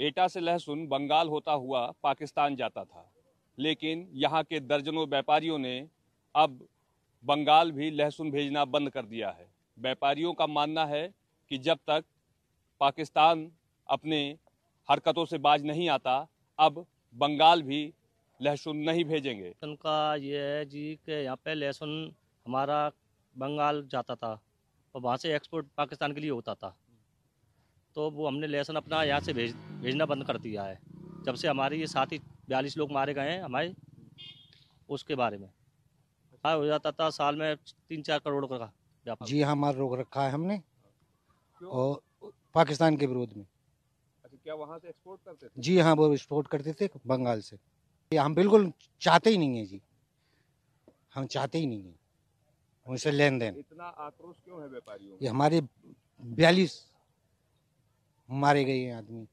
एटा से लहसुन बंगाल होता हुआ पाकिस्तान जाता था। लेकिन यहाँ के दर्जनों व्यापारियों ने अब बंगाल भी लहसुन भेजना बंद कर दिया है। व्यापारियों का मानना है कि जब तक पाकिस्तान अपने हरकतों से बाज नहीं आता, अब बंगाल भी लहसुन नहीं भेजेंगे। उनका ये है जी कि यहाँ पे लहसुन हमारा बंगाल जाता था और वहाँ से एक्सपोर्ट पाकिस्तान के लिए होता था। तो वो हमने लहसुन अपना यहाँ से भेज भेजना बंद कर दिया है। जब से हमारे ये साथी बयालीस लोग मारे गए हैं हमारे उसके बारे में। हाँ हो जाता था साल में तीन चार करोड़ का व्यापार। जी हाँ माल रोक रखा है हमने। और पाकिस्तान के विरोध में। अच्छा क्या वहाँ से एक्सपोर्ट करते थे? जी हाँ वो एक्सपोर्ट करते थे बंगाल से। हम बिल्कुल चाहते ही नहीं है जी। हम चाहते ही नहीं है। उनसे लेन देन इतना आक्रोश क्यों है व्यापारियों ये हमारे बयालीस मारे गए हैं आदमी।